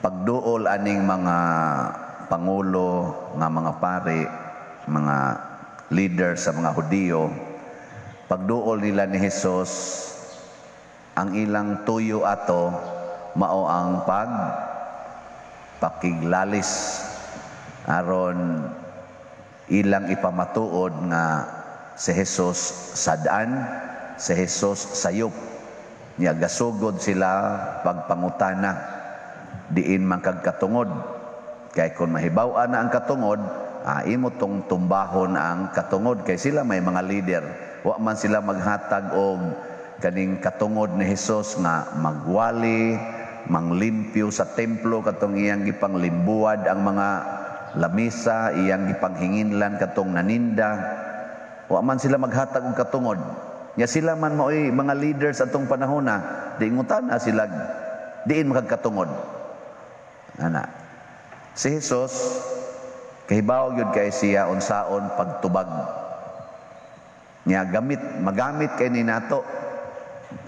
pagduol aning mga pangulo nga mga pari, mga leader sa mga Hudiyo, pagduol nila ni Hesus, ang ilang tuyo ato mao ang pag pakiglalis aron ilang ipamatuod nga si Hesus sadaan, si Hesus sayop. Niya gasugod sila pagpangutana diin man kag katungod. Kay kung mahibaw na ang katungod, ah, imo tong tumbahon ang katungod kay sila may mga leader. Wa man sila maghatag og kaning katungod ni Hesus nga magwali, manglimpyo sa templo katong iyang gipanglimbuad ang mga lamisa, iyang gipanghinginlan katong naninda. Wa man sila maghatag og katungod. Nya sila man maoy mga leaders atong panahon na, diingutan na sila diin makagkatungod. Ana. Si Jesus kahibaw gyud kay siya unsaon pagtubag. Nya gamit magamit kay ni nato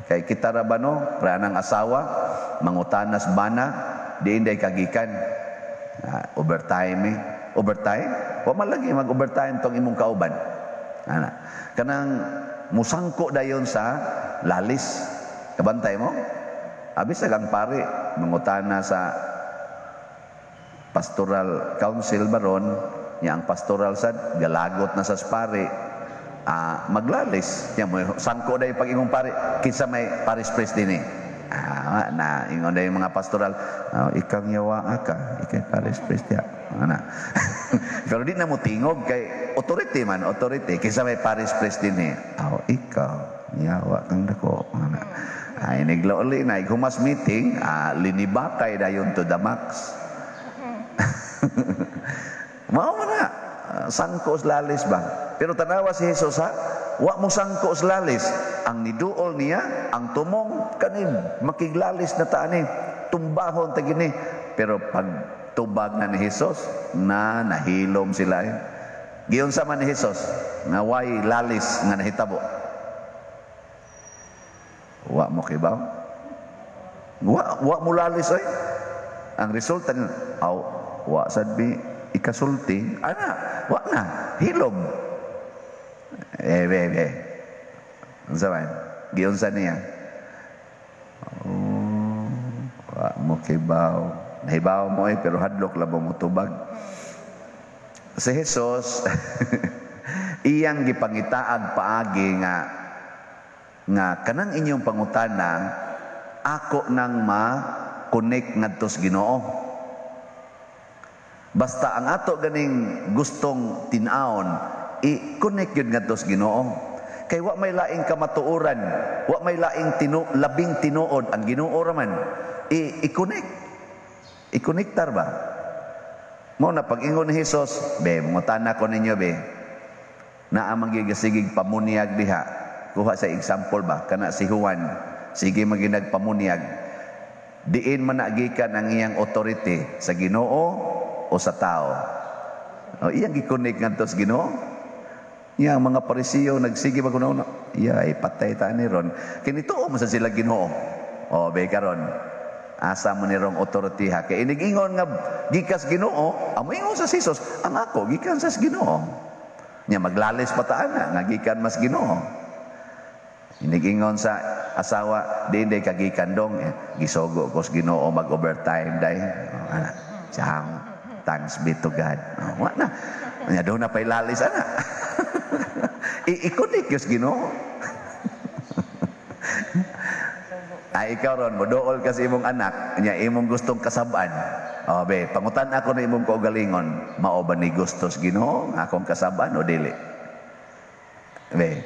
kay kita ra ba pranang asawa mangutanas bana diin day kagikan uh, overtime eh. overtime wa man lagi mag overtime tong imong kauban ana kanang musangko dayon sa lalis. Kabantay mo? Abi sa kang pare, mangutana sa pastoral council baron, niya ang pastoral sad galagot na sa pare. Ah, maglalis. Niya mo sangko day pag imong pare, kinsa may paris priest din eh. Ah, na ingon day mga pastoral, oh, ikaw yawa ka, ikay paris priest ya. Ana. Pero di na mo tingog kay authority man, authority. Kisa may Paris priest din eh. Aw, ikaw, niyawa kang dako. Ana. Ay, niglauli na, humas meeting, ah, linibakay dayon to the max. Mao man na, sangko lalis ba? Pero tanawa si Jesus ha, wa mo sangko lalis. Ang niduol niya, ang tumong kanin, makiglalis na taani, tumbahon tagini. Pero pag tubag na ni Jesus na nahilom sila eh. Giyon sa man ni Jesus nga way lalis nga nahitabo. Wa mo kibaw? Wa wa mo lalis oy. Ang resulta ni aw wa sad bi ikasulti ana wa na hilom. Eh be be. Unsa man? Giyon sa niya. Oh, wa mo kibaw. Nahibaw mo eh, pero hadlok lang mo tubag. Si Jesus, iyang gipangitaag paagi nga nga kanang inyong pangutana ako nang ma connect ngadto sa Ginoo. Basta ang ato ganing gustong tinaon, i-connect yun ngadto sa Ginoo. Kay wa may laing kamatuoran, wa may laing tinu, labing tinuod ang Ginoo raman. I-connect Ikonektar ba? Mo na pag-ingon ni Jesus, be, mungutana ko ninyo, be, na ang magigasigig pamuniag diha. Kuha sa example ba? Kana si Juan, sige maginag pamuniag. Diin man nagikan ang iyang authority sa ginoo o sa tao. O, iyang gikonek nga to sa ginoo. Iya, mga parisiyo, nagsige ba kuno Iya, ipatay ta ni ron. Kinito mo sa sila ginoo. O, be karon asa mo ni rong authority ha kay inig-ingon nga gikas Ginoo amo ingon sa Jesus ang ako gikan sa Ginoo nya maglalis pa ta ana nga gikan mas Ginoo inig-ingon sa asawa di day kagikan dong eh, gisogo ko Ginoo mag overtime day oh, ana siyang thanks be to God. Oh, wa na. Nya do na pay lalis ana ikunik yus Ginoo. Ay ikaw ron moduol kasi imong anak. Nya imong gustong kasaban oh be pangutan ako na imong kaugalingon. Mao ni gustos Ginoo akong kasaban o dili? Be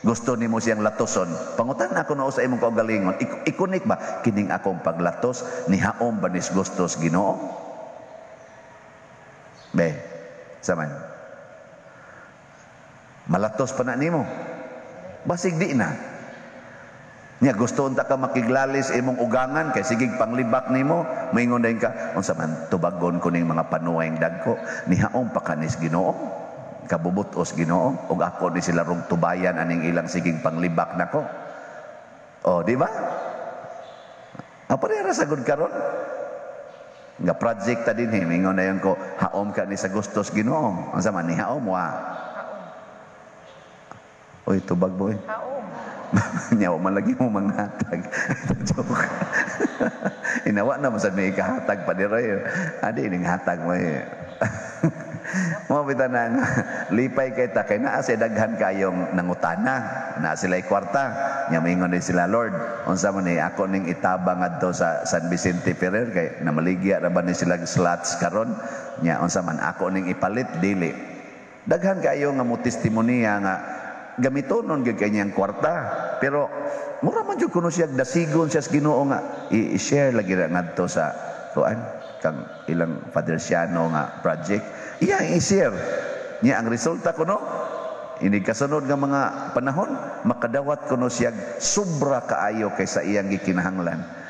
gusto nimo siyang latoson. Pangutan ako na sa imong kaugalingon. Ik ikunik ba? Kining akong paglatos ni haom ba nis gustos Ginoo be saman malatos pa na nimo basig di na Nya gusto unta ka makiglalis imong ugangan kay sigig panglibak nimo, moingon dayon ka unsa man tubagon ko ning mga panuwayng dagko nihaong pa kanis Ginoo. Kabubutos Ginoo ug ako ni sila rong tubayan aning ilang sigig panglibak nako. Oh, di ba? Apa rin sagod karon? Nga project ta din hingon na yon ko haom ka ni sa gustos Ginoo unsa man ni haom wa Oy tubag boy Haom. Nyawa man lagi mo manghatag. Joke. Inawa na masad may ikahatag pa diroy. Adi ning hatag mo eh. Mo bita na nga, lipay kay ta kay naa sa daghan kayong nangutana. Na sila kwarta. Nya moingon din sila Lord unsa man ni ako ning itabang adto sa San Vicente Ferrer kay namaligya ra ba ni sila slots karon? Nya unsa man ako ning ipalit dili. Daghan kayo nga mo testimonya nga gamitonon gyud kanyang kwarta. Pero mura man jud kuno siya dasigon siya sa Ginoo nga i-share lagi ra ngadto sa kuan kang ilang Padersiano nga project iya i-share niya ang resulta kuno ini kasunod nga mga panahon makadawat kuno siya sobra kaayo kaysa iyang gikinahanglan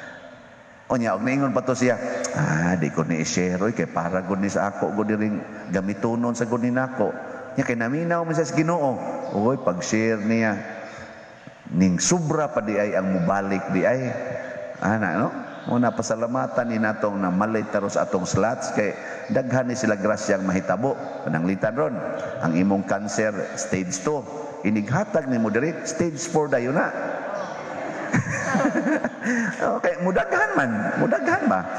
o niya, og naingon pa to siya, ah, di ko ni i-share, kay para gud ni sa ako, gud ring gamitonon sa gud ni nako. Nya kay naminaw mo sa Ginoo. Oy, pag-share niya ning sobra pa di ay ang mubalik di ay. Ana no? Muna pasalamatan ni natong na malay taros atong slots kay daghan ni sila grasyang mahitabo. Pananglitan ron ang imong cancer stage 2 inighatag ni mo diri stage 4 dayon na. Okay mudaghan man mudaghan ba?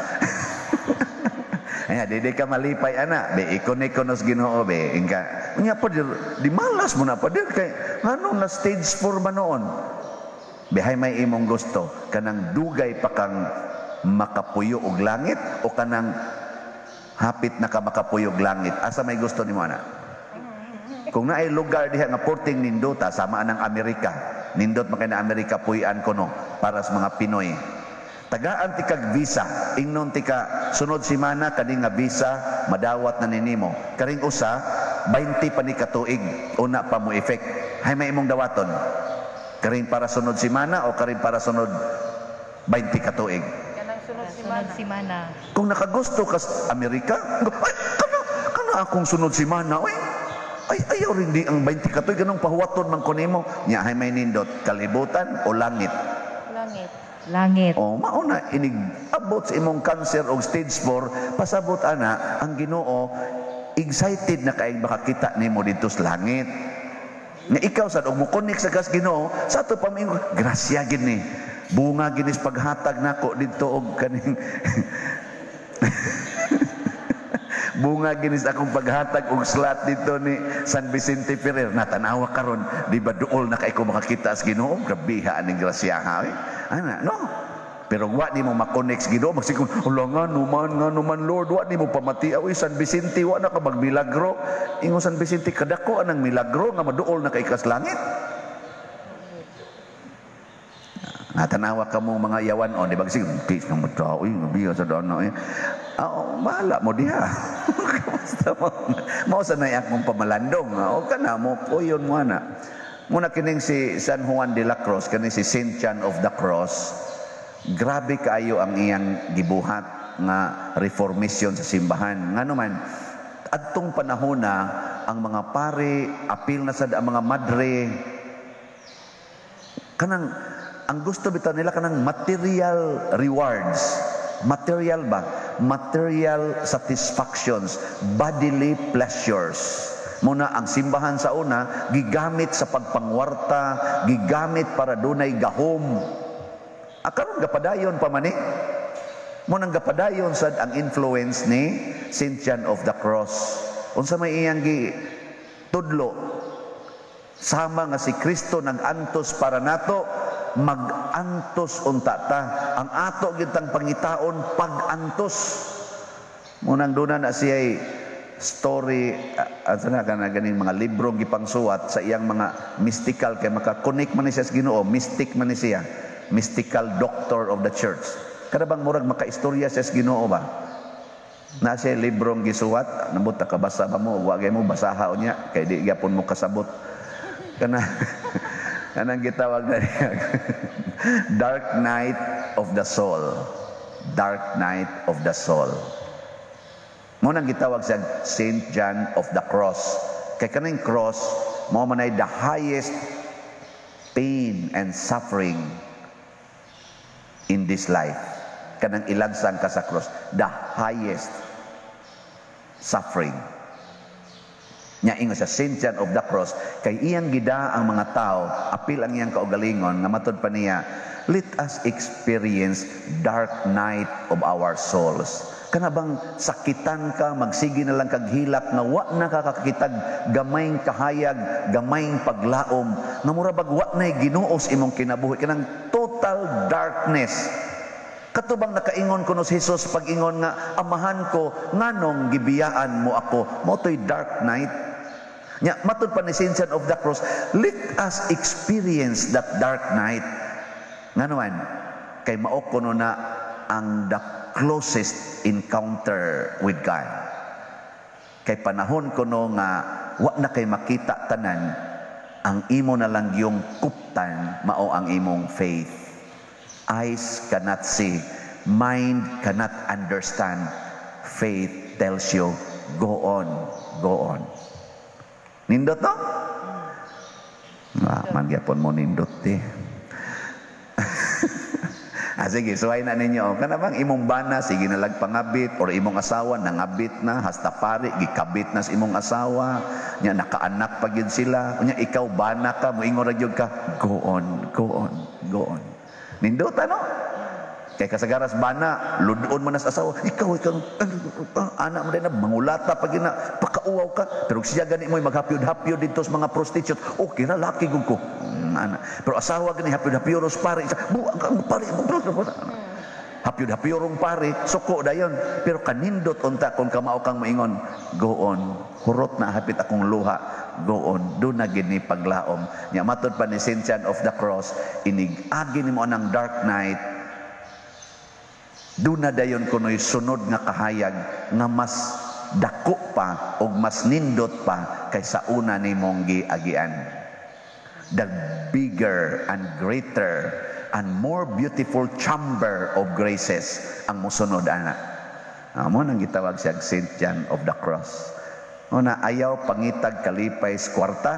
Aya, di ka malipay ana, be ikon-ikonos Ginoo be, ingka. Unya pa di malas mo na pa dir kay ano na stage 4 ba noon? Behay may imong gusto. Kanang dugay pa kang makapuyo og langit o kanang hapit na ka makapuyo og langit. Asa may gusto nimo ana? Kung naay lugar diha nga porting nindota sama ng Amerika, nindot man kay na Amerika puy-an kono para sa mga Pinoy. Tagaan ti kag visa, ingnon ti ka sunod simana kani nga visa madawat na ninimo. Karing usa 20 pa ni katuig una pa mo effect. Hay may imong dawaton. Karing para sunod simana o karing para sunod 20 katuig. Sunod si Sunod Mana. si Mana. Kung nakagusto ka sa Amerika, ay, kana, kana akong sunod si Mana, ay, ay, ayaw rin di ang 20 katoy, ganong pahuwaton man ko nimo. Nya, hay may nindot, kalibutan o langit. Langit. Langit. O, mauna, inig, abot sa imong cancer o stage 4, pasabot ana, ang ginoo, excited na kaig makakita nimo dito sa langit. Nga ikaw sa og mo connect sa gas Ginoo, sa ato pamingo, grasya gid ni. Bunga ginis paghatag nako dito og kaning Bunga ginis akong paghatag og slot dito ni San Vicente Ferrer. Natanawa karon, di ba duol na kay ko makakita sa Ginoo? Grabiha aning grasyaha. Eh? Ana, no? Pero wa ni mo makonek sa Ginoo, magsikon, "Ulo nga numan nga numan Lord, wa ni mo pamati awi San Vicente wa na ka magmilagro." Ingo San Vicente kadako anang milagro nga maduol na kay kas langit. Natanawa ka mo mga yawan o, di ba kasi, peace ng mga uy, mabiya sa doon, eh. Oo, bahala mo diha. Basta mo, mo sa na akong pamalandong. O ka na mo, o yun mo na. Muna kining si San Juan de la Cruz, kining si Saint John of the Cross, grabe kaayo ang iyang gibuhat nga reformation sa simbahan. Nga naman, adtong panahon na ang mga pare, apil na sad ang mga madre, kanang ang gusto bitaw nila kanang material rewards. Material ba? Material satisfactions bodily pleasures. Muna ang simbahan sa una gigamit sa pagpangwarta gigamit para dunay gahom. Akaron gapadayon pa man eh. Mo nang gapadayon sad ang influence ni Saint John of the Cross. Unsa may iyang gi tudlo sama nga si Kristo nag-antos para nato mag-antos unta ta. Ang ato gitang pangitaon pag-antos. Munang duna na siya story uh, na kana ganing mga librong gipangsuwat sa iyang mga mystical kay maka-connect man siya sa Ginoo mystic man siya. Mystical doctor of the church. Kada bang murag maka-istorya siya sa Ginoo ba? Na siya librong gisuwat nabot ta kabasa ba mo? Wa mo basaha niya. Kay di gyapon mo kasabot. Kana kanang gitawag na niya dark night of the soul. Dark night of the soul. Mo nang gitawag sa Saint John of the Cross. Kay kaning cross mo man the highest pain and suffering in this life. Kanang ilagsang ka sa cross? The highest suffering nya ingon sa Saint of the Cross kay iyang gida ang mga tao apil ang iyang kaugalingon nga matud pa niya let us experience dark night of our souls kana bang sakitan ka magsigi na lang kag hilak nga wa na kakakitag gamayng kahayag gamayng paglaom nga mura bag wa nay ginuos imong kinabuhi kanang total darkness Katubang nakaingon ko no si Jesus pag-ingon nga, amahan ko, nganong gibiyaan mo ako. Mo to'y dark night. Nya matud pa ni Sinsan of the Cross, let us experience that dark night. Nganuan, kay mao kuno na ang the closest encounter with God. Kay panahon kuno nga wa na kay makita tanan, ang imo na lang yung kuptan mao ang imong faith. Eyes cannot see, mind cannot understand. Faith tells you, go on, go on. Nindot no? Ah, man gyapon mo nindot eh. ah, sige, suway na ninyo. Kana bang imong bana, sige na lang pangabit, or imong asawa, nangabit na, hasta pari, gikabit na sa imong asawa, nya nakaanak pa gyud sila, nya ikaw bana ka, moingon ra gyud ka, go on, go on, go on. Nindot ano? Kay kasagaras bana, ludon man sa asawa, ikaw, ikaw, anak mo din na, mangulata pag na, pakauwaw ka. Pero siya gani mo, maghapyod-hapyod dito sa mga prostitute. Okay na, laki gud ko. Pero asawa gani, hapyod-hapyod ros pare. Buang ka, pare. Hapyod-hapyod rong pare, suko dayon. Pero kanindot unta kung kamao kang maingon, go on. Hurot na hapit akong luha. Go on. Do na gini paglaom. Nya matod pa ni Sintian of the Cross, inig agi nimo anang dark night Duna dayon kuno'y sunod nga kahayag nga mas dako pa o mas nindot pa kaysa una ni mong giagian. The bigger and greater and more beautiful chamber of graces ang musunod ana. Amo nang gitawag siya Saint John of the Cross. Una ayaw pangitag kalipay sa kwarta,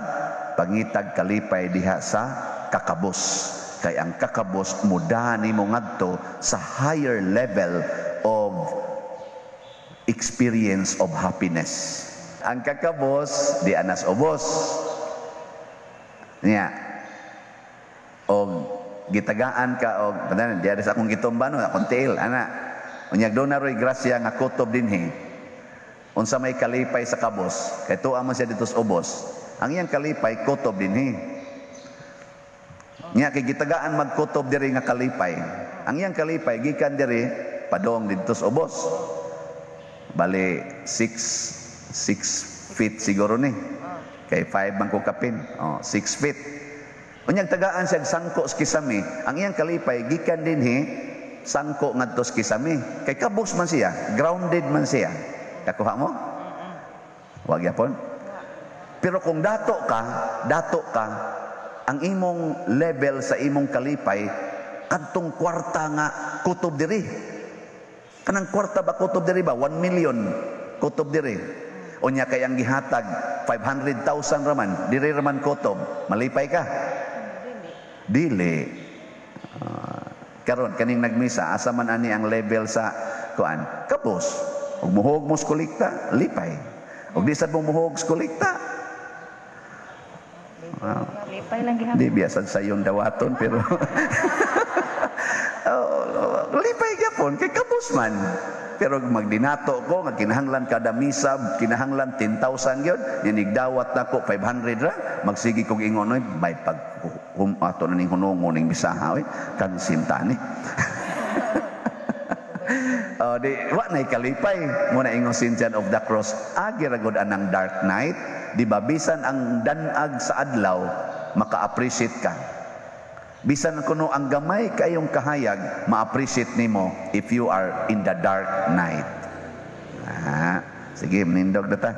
pangitag kalipay diha sa kakabos kay ang kakabos mudahan nimo ngadto sa higher level of experience of happiness. Ang kakabos di anas obos. Niya. Og gitagaan ka og panan diya sa akong gitumbano akong tiil ana. Unyag do na roy grasya nga kutob dinhi. Unsa may kalipay sa kabos kay tuwa man siya dito sa ubos. Ang iyang kalipay kutob dinhi. Nya kay gitagaan magkutob diri nga kalipay. Ang iyang kalipay gikan diri padong didto sa ubos. Bali 6 6 feet siguro ni. Kay 5 man ko kapin. Oh, 6 feet. Unyang tagaan siya sangko sa kisami. Ang iyang kalipay gikan dinhi sangko ngadto sa kisami. Kay kabos man siya, grounded man siya. Kakuha mo? Wag yapon. Pero kung dato ka, dato ka, ang imong level sa imong kalipay kadtong kwarta nga kutob diri kanang kwarta ba kutob diri ba? 1 million kutob diri. Unya kay ang gihatag 500,000 raman. Diri raman kutob. Malipay ka. Dili. Uh, karon kaning nagmisa asa man ani ang level sa kuan kapos. Ug muhog mo kolekta lipay. Ug di sad mo muhog kolekta Wow. Lipay lang gihapon. Di biasa sa iyong dawaton pero lipay gyapon kay kabus man. Pero magdinato ko nga kinahanglan kada misa, kinahanglan 10,000 gyud, yanigdawat nako 500 ra, magsigi kog ingon oy may pag um, ato na ning hunongon ning bisaha oy. Kan sintani. oh, di wa nay kalipay. Mo na ingon Sintian of the Cross agi ra anang dark night. Di ba bisan ang danag sa adlaw maka-appreciate ka bisan kuno ang gamay kayong kahayag ma-appreciate nimo if you are in the dark night. Ah sige nindog data